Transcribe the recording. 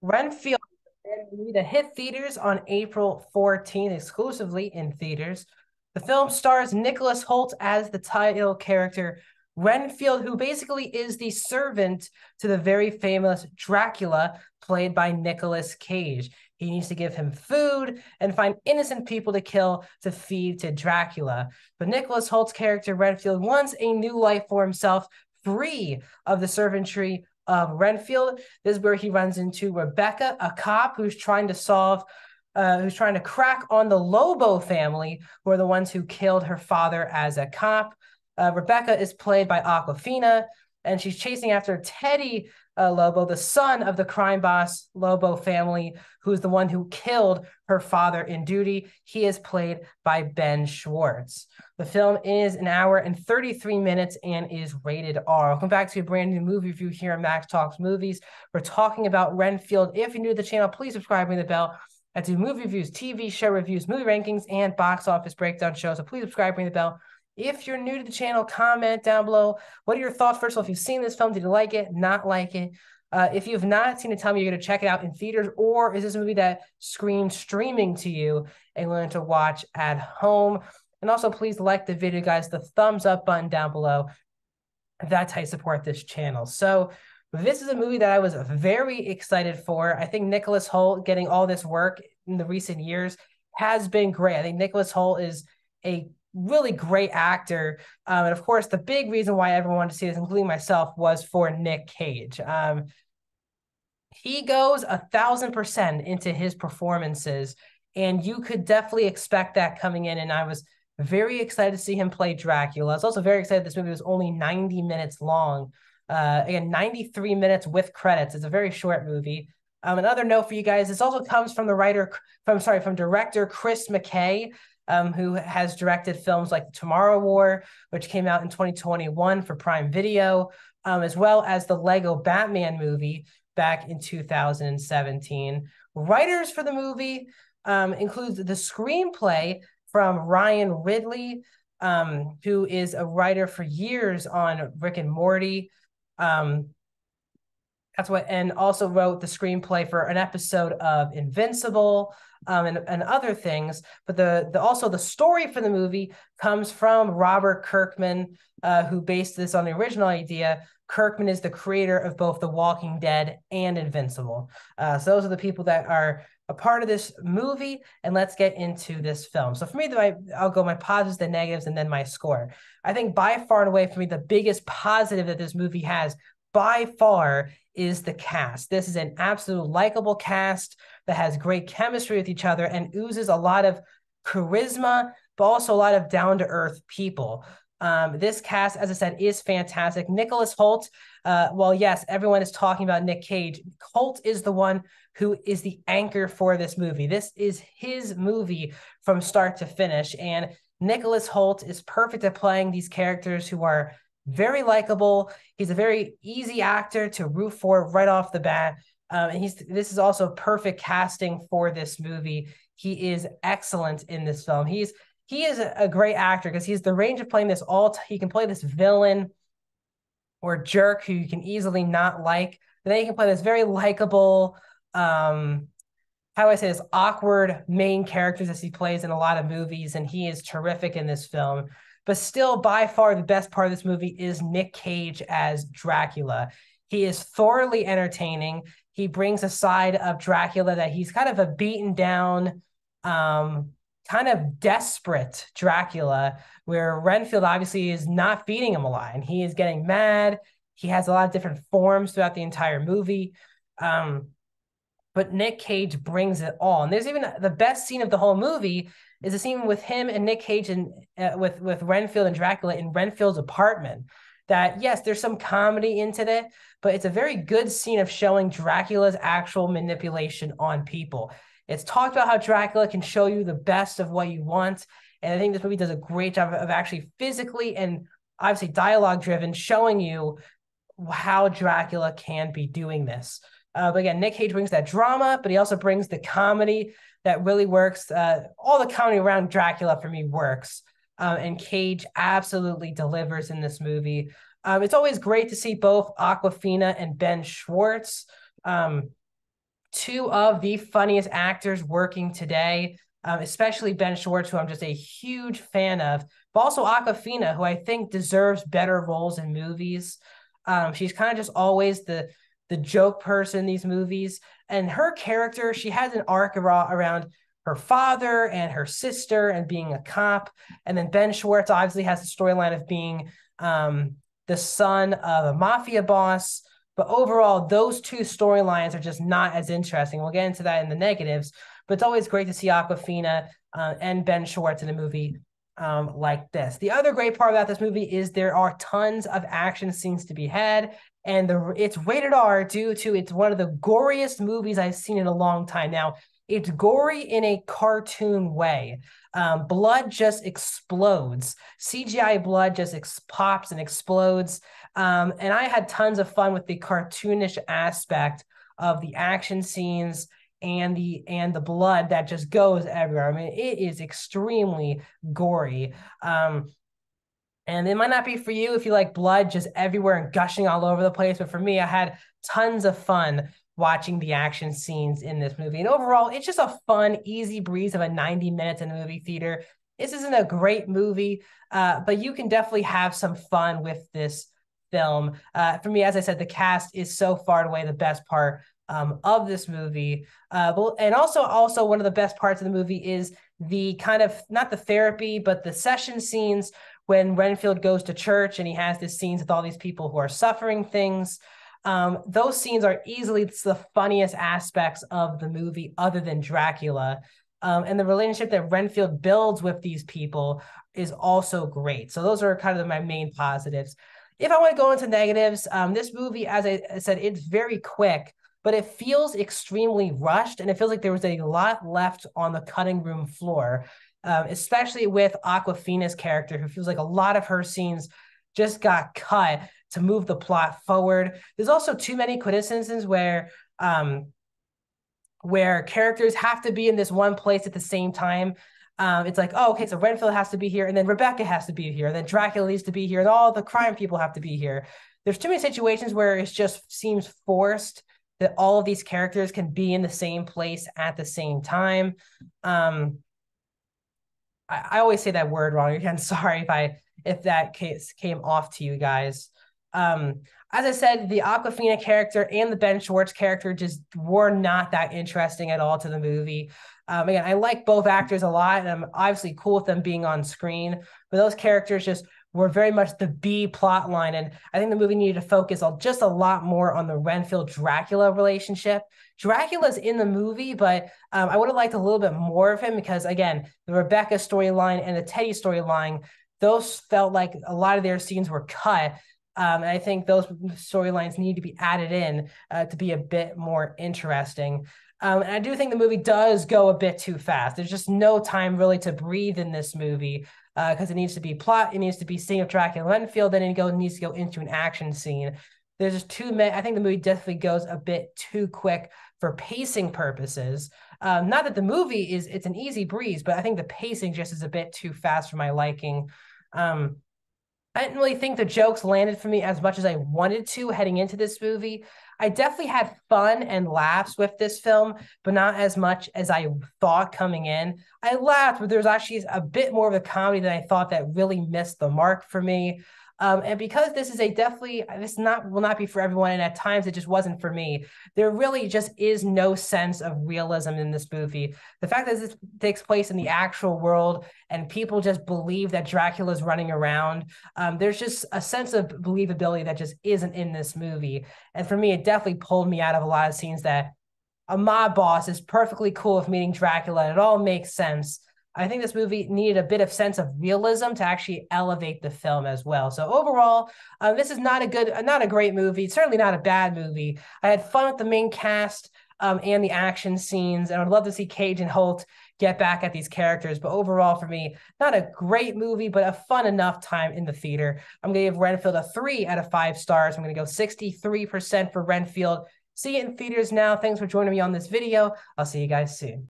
Renfield that hit theaters on April 14th, exclusively in theaters. The film stars Nicholas Hoult as the title character, Renfield, who basically is the servant to the very famous Dracula, played by Nicolas Cage. He needs to give him food and find innocent people to kill to feed to Dracula. But Nicholas Hoult's character, Renfield, wants a new life for himself, free of the servantry of Renfield. This is where he runs into Rebecca, a cop who's trying to solve, uh, who's trying to crack on the Lobo family, who are the ones who killed her father as a cop. Uh, Rebecca is played by Awkwafina, and she's chasing after Teddy uh, Lobo, the son of the crime boss Lobo family, who's the one who killed her father in duty. He is played by Ben Schwartz. The film is an hour and 33 minutes and is rated R. Welcome back to a brand new movie review here on Max Talks Movies. We're talking about Renfield. If you're new to the channel, please subscribe, ring the bell. I do movie reviews, TV show reviews, movie rankings, and box office breakdown shows. So please subscribe, ring the bell. If you're new to the channel, comment down below. What are your thoughts? First of all, if you've seen this film, did you like it, not like it? Uh, if you've not seen it, tell me you're going to check it out in theaters, or is this a movie that screams streaming to you and learn to watch at home? And also, please like the video, guys. The thumbs up button down below. That's how you support this channel. So, this is a movie that I was very excited for. I think Nicholas Hoult getting all this work in the recent years has been great. I think Nicholas Hoult is a really great actor. Um, and of course, the big reason why everyone wanted to see this, including myself, was for Nick Cage. Um, he goes a thousand percent into his performances, and you could definitely expect that coming in. And I was very excited to see him play Dracula. I was also very excited this movie was only 90 minutes long. Uh, again, 93 minutes with credits. It's a very short movie. Um, another note for you guys: this also comes from the writer, from sorry, from director Chris McKay, um, who has directed films like The Tomorrow War, which came out in 2021 for Prime Video, um, as well as the Lego Batman movie back in 2017. Writers for the movie um, includes the screenplay from Ryan Ridley, um, who is a writer for years on Rick and Morty. Um, that's what, and also wrote the screenplay for an episode of Invincible um, and, and other things. But the, the also the story for the movie comes from Robert Kirkman, uh, who based this on the original idea. Kirkman is the creator of both The Walking Dead and Invincible. Uh, so those are the people that are a part of this movie. And let's get into this film. So for me, the, I'll go my positives, the negatives, and then my score. I think by far and away for me, the biggest positive that this movie has by far is the cast. This is an absolute likable cast that has great chemistry with each other and oozes a lot of charisma, but also a lot of down to earth people. Um, this cast, as I said, is fantastic. Nicholas Hoult, uh, well, yes, everyone is talking about Nick Cage. Hoult is the one who is the anchor for this movie. This is his movie from start to finish. And Nicholas Hoult is perfect at playing these characters who are very likable. He's a very easy actor to root for right off the bat. Um, and he's this is also perfect casting for this movie. He is excellent in this film. He's he is a, great actor because he's the range of playing this all. T- he can play this villain or jerk who you can easily not like. But then he can play this very likable, um, how do I say this awkward main characters as he plays in a lot of movies, and he is terrific in this film. But still, by far, the best part of this movie is Nick Cage as Dracula. He is thoroughly entertaining. He brings a side of Dracula that he's kind of a beaten down, um, kind of desperate Dracula, where Renfield obviously is not feeding him a lot and he is getting mad. He has a lot of different forms throughout the entire movie. Um, but Nick Cage brings it all. And there's even the best scene of the whole movie is a scene with him and Nick Cage and uh, with with Renfield and Dracula in Renfield's apartment. That yes, there's some comedy into it, but it's a very good scene of showing Dracula's actual manipulation on people. It's talked about how Dracula can show you the best of what you want, and I think this movie does a great job of actually physically and obviously dialogue driven, showing you how Dracula can be doing this. Uh, but again, Nick Cage brings that drama, but he also brings the comedy that really works. Uh, all the comedy around Dracula for me works. Um, and Cage absolutely delivers in this movie. Um, it's always great to see both Awkwafina and Ben Schwartz, um, two of the funniest actors working today, um, especially Ben Schwartz, who I'm just a huge fan of, but also Awkwafina, who I think deserves better roles in movies. Um, she's kind of just always the the joke person in these movies, and her character, she has an arc around her father and her sister and being a cop, and then Ben Schwartz obviously has the storyline of being um, the son of a mafia boss. But overall, those two storylines are just not as interesting. We'll get into that in the negatives, but it's always great to see Awkwafina uh, and Ben Schwartz in a movie um, like this. The other great part about this movie is there are tons of action scenes to be had, and the it's rated R due to it's one of the goriest movies I've seen in a long time. Now, it's gory in a cartoon way. Um, blood just explodes. CGI blood just ex- pops and explodes. Um, and I had tons of fun with the cartoonish aspect of the action scenes and the and the blood that just goes everywhere. I mean, it is extremely gory. Um, and it might not be for you if you like blood just everywhere and gushing all over the place, but for me, I had tons of fun watching the action scenes in this movie. And overall, it's just a fun, easy breeze of a 90 minutes in the movie theater. This isn't a great movie, uh, but you can definitely have some fun with this film. Uh, for me, as I said, the cast is so far and away the best part um, of this movie. Uh, but, and also, also one of the best parts of the movie is the kind of not the therapy, but the session scenes when Renfield goes to church and he has these scenes with all these people who are suffering things. Um, those scenes are easily the funniest aspects of the movie, other than Dracula. Um, and the relationship that Renfield builds with these people is also great. So those are kind of my main positives. If I want to go into negatives, um, this movie, as I said, it's very quick, but it feels extremely rushed, and it feels like there was a lot left on the cutting room floor, um, especially with Awkwafina's character, who feels like a lot of her scenes just got cut to move the plot forward. There's also too many coincidences where um, where characters have to be in this one place at the same time. Um, it's like, oh, okay, so Renfield has to be here, and then Rebecca has to be here, and then Dracula needs to be here, and all the crime people have to be here. There's too many situations where it just seems forced that all of these characters can be in the same place at the same time. Um, I, I always say that word wrong again. Sorry if I if that case came off to you guys. Um, as I said, the Awkwafina character and the Ben Schwartz character just were not that interesting at all to the movie. Um, again, I like both actors a lot, and I'm obviously cool with them being on screen, but those characters just were very much the B plot line. And I think the movie needed to focus on just a lot more on the Renfield Dracula relationship. Dracula's in the movie, but um, I would have liked a little bit more of him because, again, the Rebecca storyline and the Teddy storyline, those felt like a lot of their scenes were cut. Um, and I think those storylines need to be added in uh, to be a bit more interesting. Um, and I do think the movie does go a bit too fast. There's just no time really to breathe in this movie because uh, it needs to be plot, it needs to be scene of Dracula Renfield, then it go, needs to go into an action scene. There's just too many. I think the movie definitely goes a bit too quick for pacing purposes. Um, not that the movie is it's an easy breeze, but I think the pacing just is a bit too fast for my liking. Um, I didn't really think the jokes landed for me as much as I wanted to heading into this movie. I definitely had fun and laughs with this film, but not as much as I thought coming in. I laughed, but there's actually a bit more of a comedy than I thought that really missed the mark for me. Um, and because this is a definitely this not will not be for everyone, and at times it just wasn't for me. There really just is no sense of realism in this movie. The fact that this takes place in the actual world and people just believe that Dracula is running around, um, there's just a sense of believability that just isn't in this movie. And for me, it definitely pulled me out of a lot of scenes that a mob boss is perfectly cool with meeting Dracula, it all makes sense. I think this movie needed a bit of sense of realism to actually elevate the film as well. So overall, um, this is not a good, not a great movie. Certainly not a bad movie. I had fun with the main cast um, and the action scenes, and I'd love to see Cage and Hoult get back at these characters. But overall, for me, not a great movie, but a fun enough time in the theater. I'm going to give Renfield a three out of five stars. I'm going to go 63% for Renfield. See it in theaters now. Thanks for joining me on this video. I'll see you guys soon.